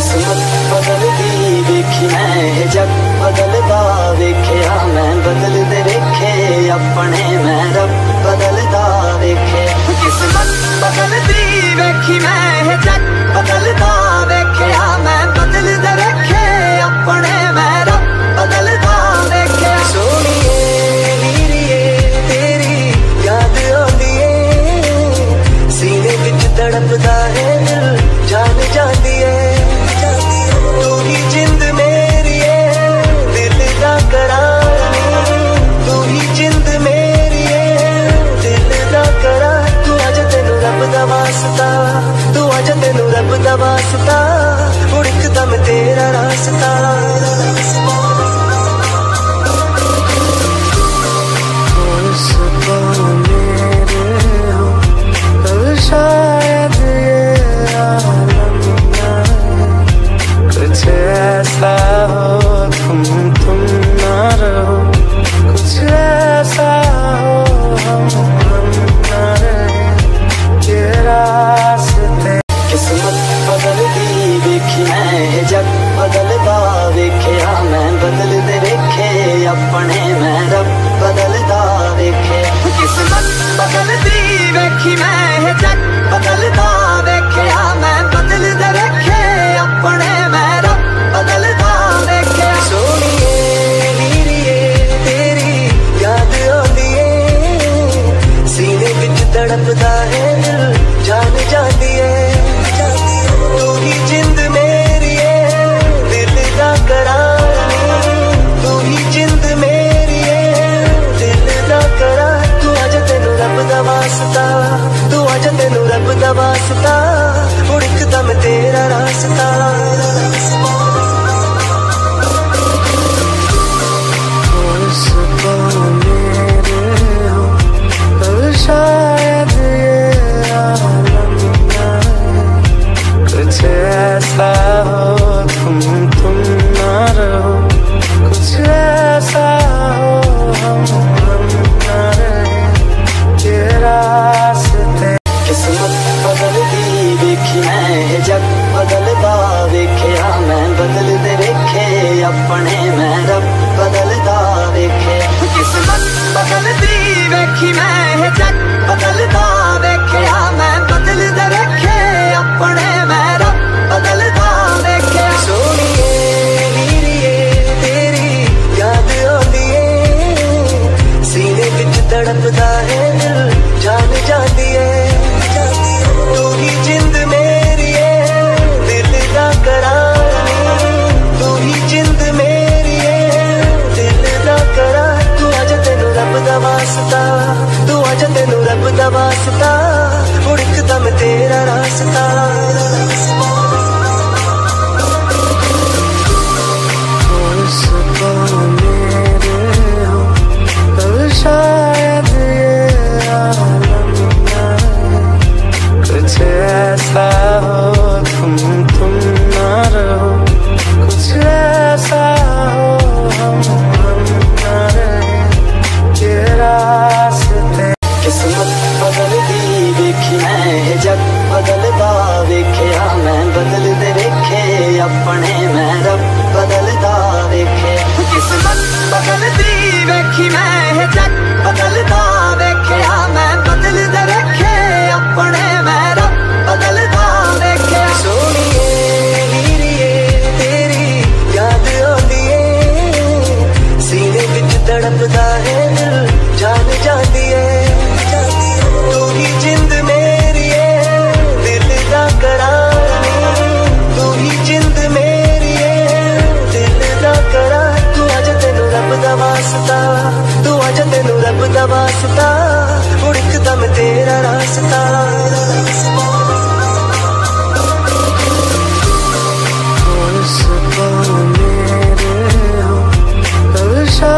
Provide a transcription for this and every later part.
किस्मत बदलदी देखी मैं जग बदलता देखिया मैं, बदल दे देखे अपने मैं रब बदलदा देखे। किस्मत बदलदी देखी मैं जग बदलता देखिया मैं, बदल दे देखे अपने मैं रब बदलदा देखे। सोनिए, नीरिए, तेरी याद आंदी सीने विच तड़पदा है दिल। वास्ता उड़क दम तेरा रास्ता। ਤੂੰ ਆ ਜਾ ਤੈਨੂੰ ਰੱਬ ਦਾ ਵਾਸਤਾ ਉੜਕਦਾ ਮੈਂ ਤੇਰਾ ਰਾਸਤਾ ਉਸ ਕੋਲ ਮੇਰੇ ਹੋ ਕਲ ਸ਼ਾ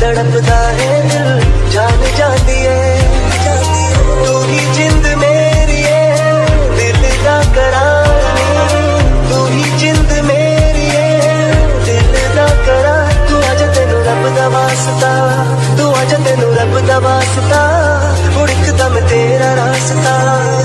तड़पता है दिल, जान जाती है। तू ही जिंद मेरी है, दिल का करार तू ही जिंद मेरी है, दिल का करार। तू अज तेन रब का वास्ता, तू अज तेन रब का वास्ता। उड़कदम तेरा रास्ता।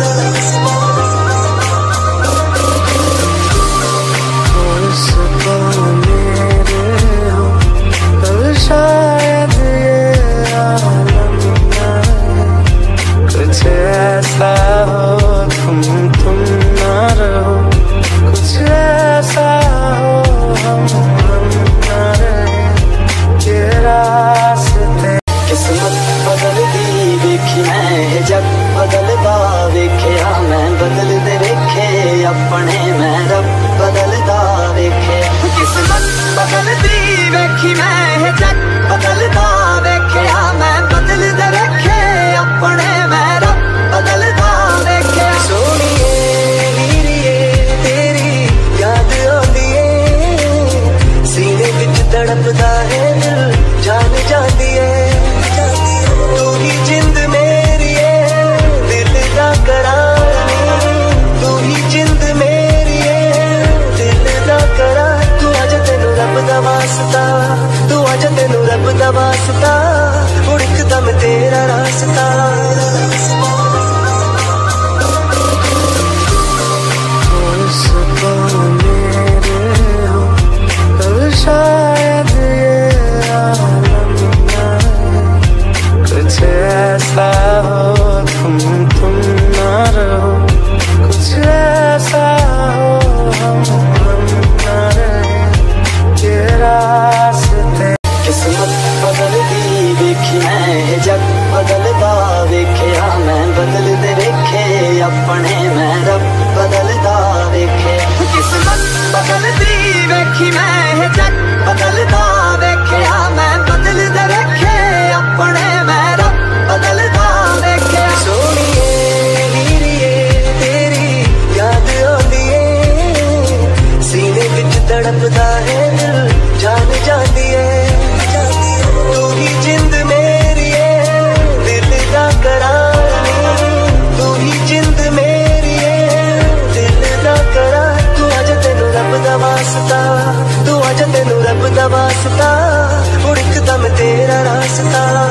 ਵਾਸਤਾ। ਤੂੰ ਆ ਜਾ ਤੈਨੂੰ ਰੱਬ ਦਾ ਵਾਸਤਾ। ਹੁਣ ਇੱਕਦਮ ਤੇਰਾ ਰਾਸਤਾ।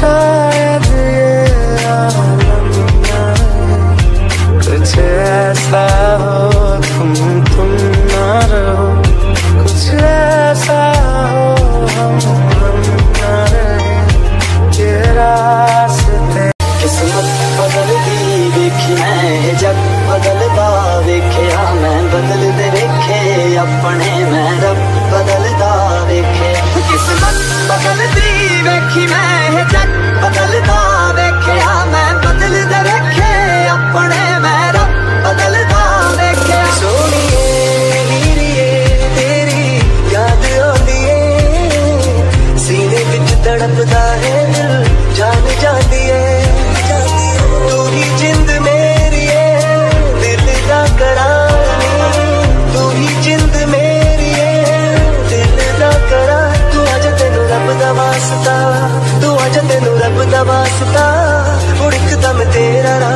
time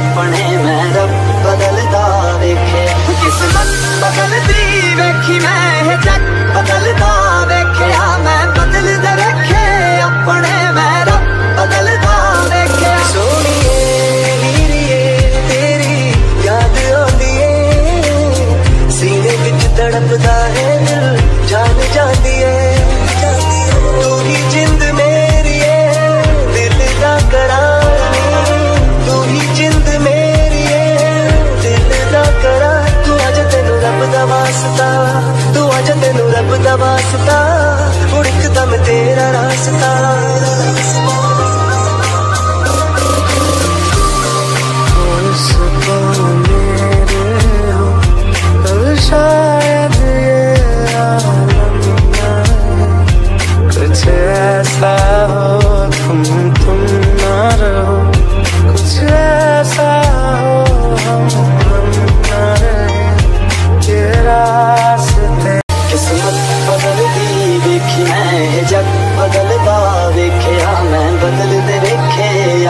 अपने मैं रब बदलदा देखे। किस्मत बदलती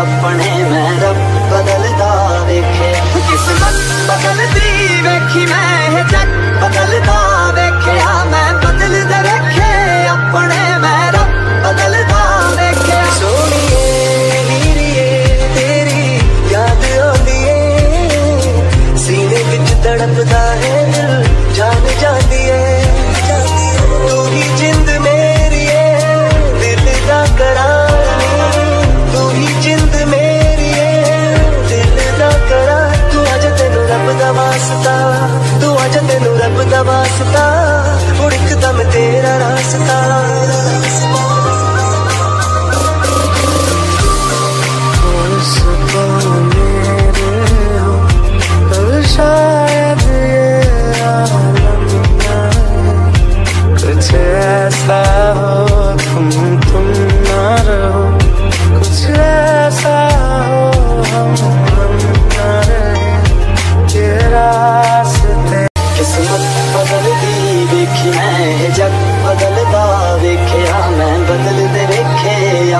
अपने मैं रब बदलदा देखे। किस्मत बदलती वेखी मैं जग बदलदा देखया हाँ, मैं बदलदा रखे अपने मैं रब बदलदा तेरी याद आंदी है सीने विच तड़पदा है दिल, जान जांदी है तू ही जिंद में वास्ता उड़क दम तेरा रास्ता।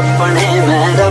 अपने मैं